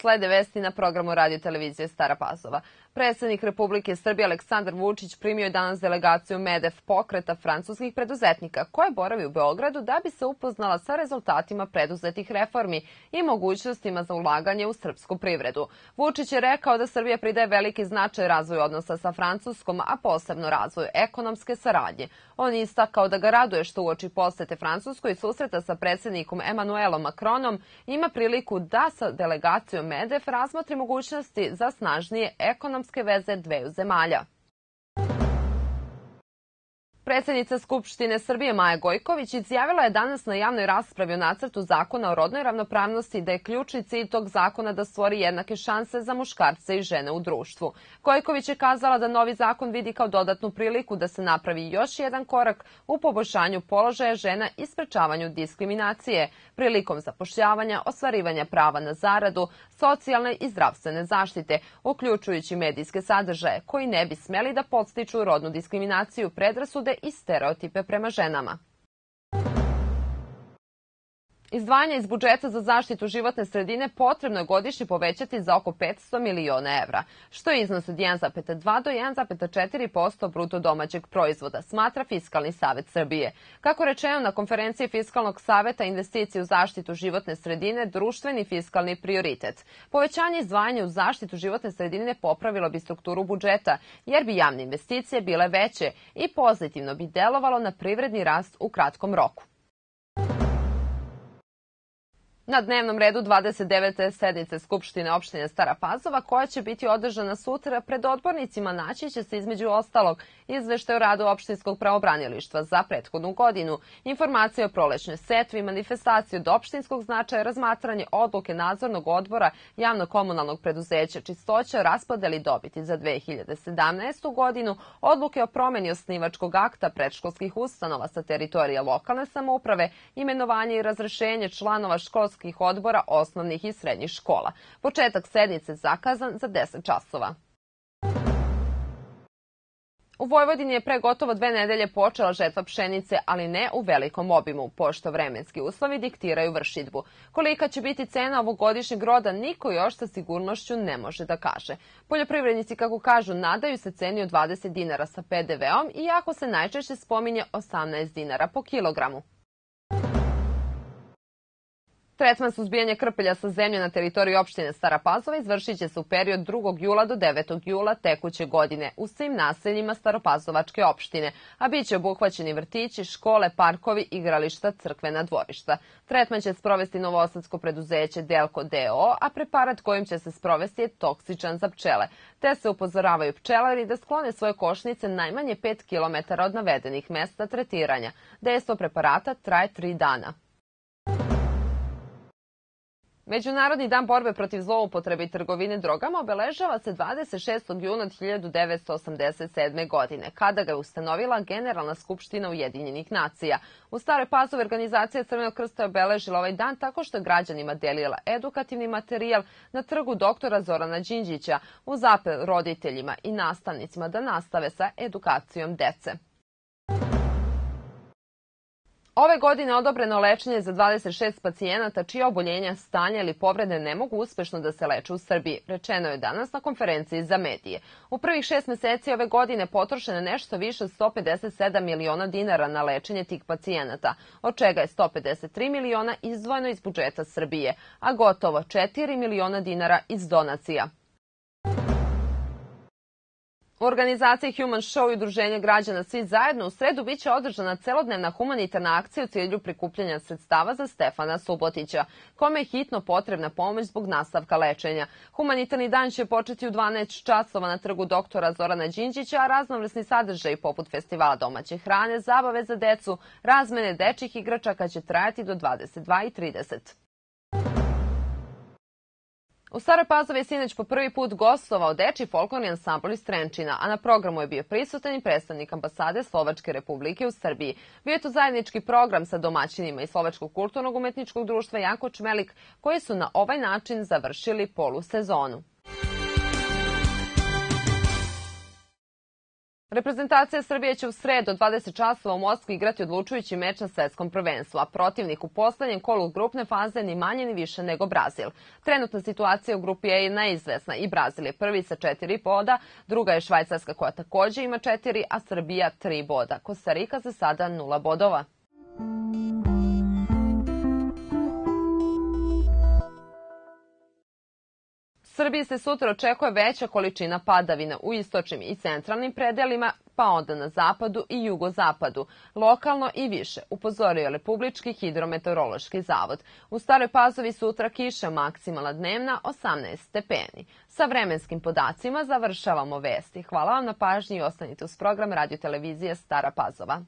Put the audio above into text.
Slede vesti na programu radio televizije Stara Pazova. Predsednik Republike Srbije Aleksandar Vučić primio je danas delegaciju MEDEF pokreta francuskih preduzetnika koja boravi u Beogradu da bi se upoznala sa rezultatima preduzetih reformi i mogućnostima za ulaganje u srpsku privredu. Vučić je rekao da Srbija pridaje veliki značaj razvoju odnosa sa Francuskom, a posebno razvoju ekonomske saradnje. On je istakao da ga raduje što uoči posete Francuskoj susreta sa predsednikom Emanuelom Macronom ima priliku da sa delegacijom MEDEF razmotri mogućnosti za snažnije ekonomske veze dveju zemalja. Predsednica Skupštine Srbije Maja Gojković izjavila je danas na javnoj raspravi o nacrtu zakona o rodnoj ravnopravnosti da je ključni cilj tog zakona da stvori jednake šanse za muškarce i žene u društvu. Gojković je kazala da novi zakon vidi kao dodatnu priliku da se napravi još jedan korak u poboljšanju položaja žena i sprečavanju diskriminacije prilikom zapošljavanja, ostvarivanja prava na zaradu, socijalne i zdravstvene zaštite, uključujući medijske sadržaje koji ne bi smeli da podstiču rodnu diskriminaciju, predrasude i stereotipe prema ženama. Izdvajanje iz budžeta za zaštitu životne sredine potrebno je godišnje povećati za oko 500 miliona evra, što je iznos od 1,2 do 1,4% bruto domaćeg proizvoda, smatra Fiskalni savet Srbije. Kako rečeno na konferenciji Fiskalnog saveta investicije u zaštitu životne sredine, društveni fiskalni prioritet. Povećanje izdvajanja u zaštitu životne sredine popravilo bi strukturu budžeta, jer bi javne investicije bile veće i pozitivno bi delovalo na privredni rast u kratkom roku. Na dnevnom redu 29. sednice Skupštine opštine Stara Pazova, koja će biti održana sutra pred odbornicima, naći će se između ostalog izveštaj o radu opštinskog pravobranilištva za prethodnu godinu, informacije o prolećnoj setvi, manifestacije od opštinskog značaja, razmatranje odluke nadzornog odbora javno-komunalnog preduzeća Čistoća, raspodeli dobiti za 2017. godinu, odluke o promeni osnivačkog akta predškolskih ustanova sa teritorije lokalne samouprave, imenovanje i razrešenje članova školskih školskih odbora osnovnih i srednjih škola. Početak sednice zakazan za 10 časova. U Vojvodini je pre gotovo dve nedelje počela žetva pšenice, ali ne u velikom obimu, pošto vremenski uslovi diktiraju vršidbu. Kolika će biti cena ovogodišnjeg roda, niko još sa sigurnošću ne može da kaže. Poljoprivrednici, kako kažu, nadaju se ceni od 20 dinara sa PDV-om, iako se najčešće spominje 18 dinara po kilogramu. Tretman suzbijanja krpelja sa zemlje na teritoriji opštine Stara Pazova izvršit će se u period 2. jula do 9. jula tekuće godine u svim naseljima Staropazovačke opštine, a bit će obuhvaćeni vrtići, škole, parkovi, igrališta, crkvena dvorišta. Tretman će sprovesti novosadsko preduzeće Delko DO, a preparat kojim će se sprovesti je toksičan za pčele, te se upozoravaju pčelari da sklone svoje košnice najmanje 5 km od navedenih mesta tretiranja. Dejstvo preparata traje 3 dana. Međunarodni dan borbe protiv zloupotrebe i trgovine drogama obeležava se 26. juna 1987. godine, kada ga je ustanovila Generalna skupština Ujedinjenih nacija. U Staroj Pazovi organizacija Crvenog krsta je obeležila ovaj dan tako što je građanima delila edukativni materijal na trgu doktora Zorana Đinđića u zapel roditeljima i nastavnicima da nastave sa edukacijom dece. Ove godine odobreno lečenje za 26 pacijenata čije oboljenja, stanja ili povrede ne mogu uspešno da se leče u Srbiji, rečeno je danas na konferenciji za medije. U prvih šest meseci ove godine potrošeno nešto više od 157 miliona dinara na lečenje tih pacijenata, od čega je 153 miliona izdvojeno iz budžeta Srbije, a gotovo 4 miliona dinara iz donacija. U organizaciji Human Show i Udruženje građana Svi zajedno u sredu biće održana celodnevna humanitarna akcija u cilju prikupljanja sredstava za Stefana Subotića, kome je hitno potrebna pomoć zbog nastavka lečenja. Humanitarni dan će početi u 12 časova na trgu doktora Zorana Đinđića, a raznovrsni sadržaj poput festivala domaće hrane, zabave za decu, razmene dečih igračaka će trajati do 22.30. U Staroj Pazovi je sinoć po prvi put gostovao deči folklorni ansambl iz Trenčina, a na programu je bio prisutan i predstavnik ambasade Slovačke republike u Srbiji. Bio je to zajednički program sa domaćinima iz Slovačkog kulturnog umetničkog društva Janko Čmelik, koji su na ovaj način završili polusezonu. Reprezentacija Srbije će u sredu 20 časova u Moskvi igrati odlučujući meč na svetskom prvenstvu, a protivnik u poslednjem kolu grupne faze ni manje ni više nego Brazil. Trenutna situacija u grupi A je neizvesna i Brazil je prvi sa četiri boda, druga je Švajcarska koja takođe ima četiri, a Srbija tri boda. Kostarika za sada nula bodova. Srbiji se sutra očekuje veća količina padavina u istočnim i centralnim predelima, pa onda na zapadu i jugozapadu, lokalno i više, upozorio je Republički hidrometeorološki zavod. U Staroj Pazovi sutra kiša maksimalna dnevna 18 stepeni. Sa vremenskim podacima završavamo vesti. Hvala vam na pažnji i ostanite uz program Radio Televizije Stara Pazova.